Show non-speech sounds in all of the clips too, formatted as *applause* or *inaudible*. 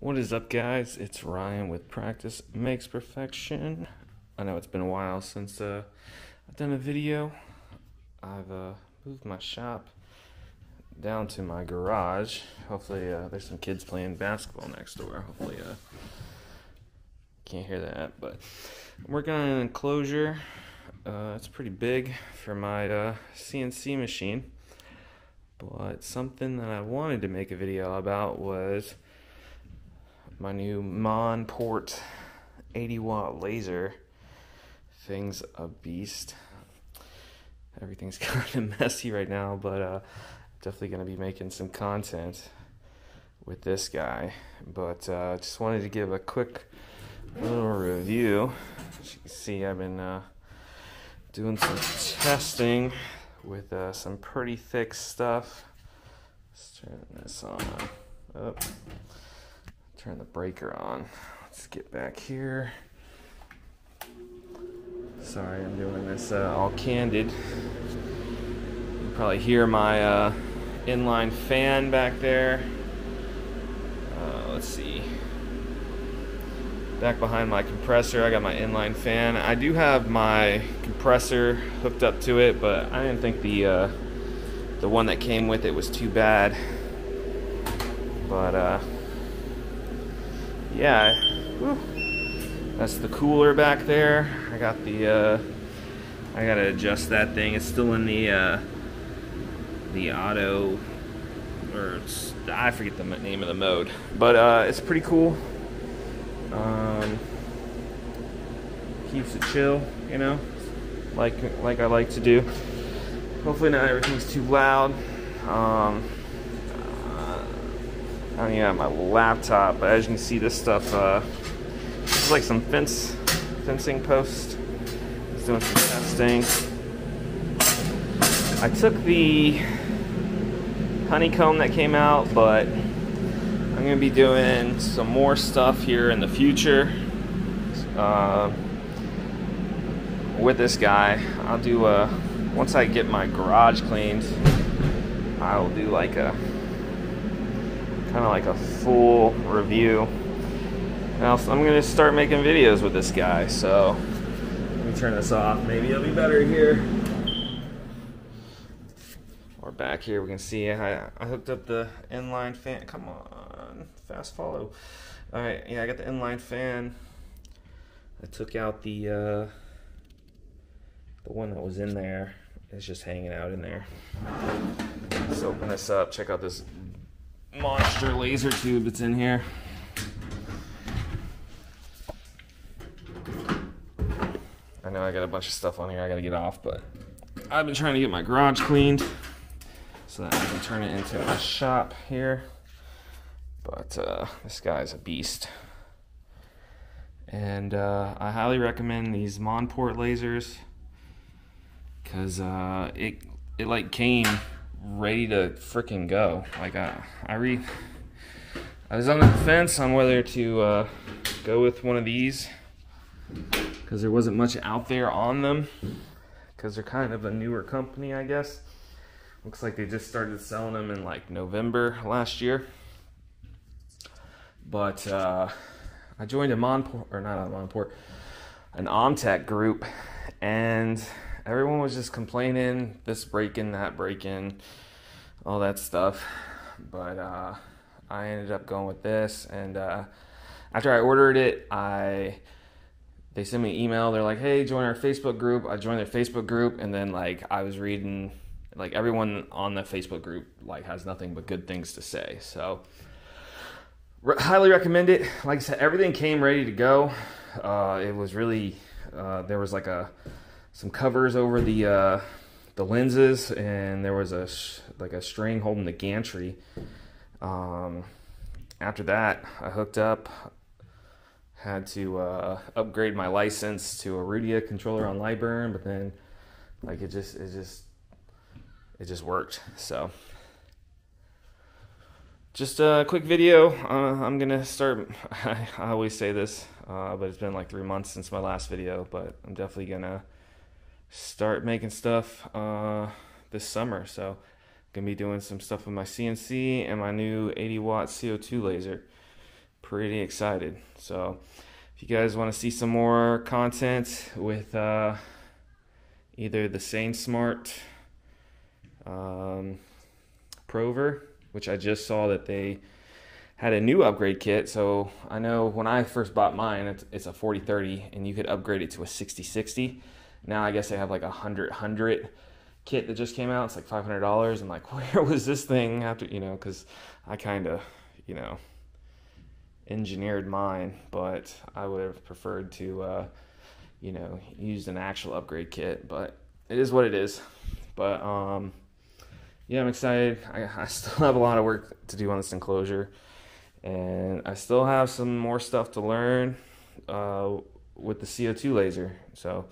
What is up, guys? It's Ryan with Practice Makes Perfection. I know it's been a while since uh, I've done a video. I've uh, moved my shop down to my garage. Hopefully, uh, there's some kids playing basketball next door. Hopefully, uh, can't hear that. But I'm working on an enclosure. Uh, it's pretty big for my uh, CNC machine. But something that I wanted to make a video about was my new Monport 80 watt laser. Thing's a beast. Everything's *laughs* kind of messy right now, but uh, definitely going to be making some content with this guy. But uh, just wanted to give a quick little review. As you can see, I've been uh, doing some testing with uh, some pretty thick stuff. Let's turn this on. Oh turn the breaker on. Let's get back here. Sorry, I'm doing this uh, all candid. You probably hear my uh, inline fan back there. Uh, let's see. Back behind my compressor, I got my inline fan. I do have my compressor hooked up to it, but I didn't think the uh, the one that came with it was too bad. But uh, yeah, whew. that's the cooler back there. I got the, uh, I gotta adjust that thing. It's still in the, uh, the auto, or I forget the name of the mode, but uh, it's pretty cool. Um, keeps it chill, you know, like like I like to do. Hopefully not everything's too loud. Um, I don't even have my laptop, but as you can see, this stuff, uh, this is like some fence, fencing post. It's doing some testing. I took the honeycomb that came out, but I'm gonna be doing some more stuff here in the future. Uh, with this guy, I'll do a, uh, once I get my garage cleaned, I will do like a kind of like a full review. Now I'm gonna start making videos with this guy, so let me turn this off. Maybe it'll be better here. Or back here, we can see I, I hooked up the inline fan. Come on, fast follow. All right, yeah, I got the inline fan. I took out the uh, the one that was in there. It's just hanging out in there. Let's open this up. Check out this monster laser tube that's in here. I know I got a bunch of stuff on here I gotta get off, but I've been trying to get my garage cleaned so that I can turn it into a shop here. But uh, this guy's a beast. And uh, I highly recommend these Monport lasers because uh, it, it like came ready to freaking go. Like I, I re, I was on the fence on whether to uh, go with one of these because there wasn't much out there on them because they're kind of a newer company, I guess. Looks like they just started selling them in like November last year. But uh, I joined a Monport, or not a Monport, an Omtech group, and everyone was just complaining this breaking, that breaking, all that stuff. But uh, I ended up going with this, and uh, after I ordered it, I they sent me an email. They're like, "Hey, join our Facebook group." I joined their Facebook group, and then like I was reading, like everyone on the Facebook group like has nothing but good things to say. So re- highly recommend it. Like I said, everything came ready to go. Uh, it was really uh, there was like a some covers over the uh, the lenses, and there was a like a string holding the gantry. Um, after that, I hooked up. Had to uh, upgrade my license to a Ruida controller on Lightburn, but then like it just it just it just worked. So just a quick video. Uh, I'm gonna start. *laughs* I, always say this, uh, but it's been like three months since my last video. But I'm definitely gonna start making stuff uh, this summer. So gonna be doing some stuff with my CNC and my new 80 watt CO2 laser. pretty excited. So if you guys want to see some more content with uh, either the SainSmart um, Prover, which I just saw that they had a new upgrade kit. So I know when I first bought mine, it's, it's a 4030 and you could upgrade it to a 6060. Now I guess they have like a 100 100 kit that just came out. It's like $500. I'm like, *laughs* where was this thing after, you know, because I kind of, you know, engineered mine, but I would have preferred to, uh, you know, use an actual upgrade kit. But it is what it is. But um, yeah, I'm excited. I, I still *laughs* have a lot of work to do on this enclosure, and I still have some more stuff to learn uh, with the CO2 laser. So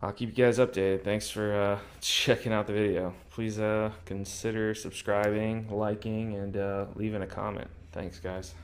I'll keep you guys updated. Thanks for uh, *laughs* checking out the video. Please uh, consider subscribing, liking, and uh, leaving a comment. Thanks, guys.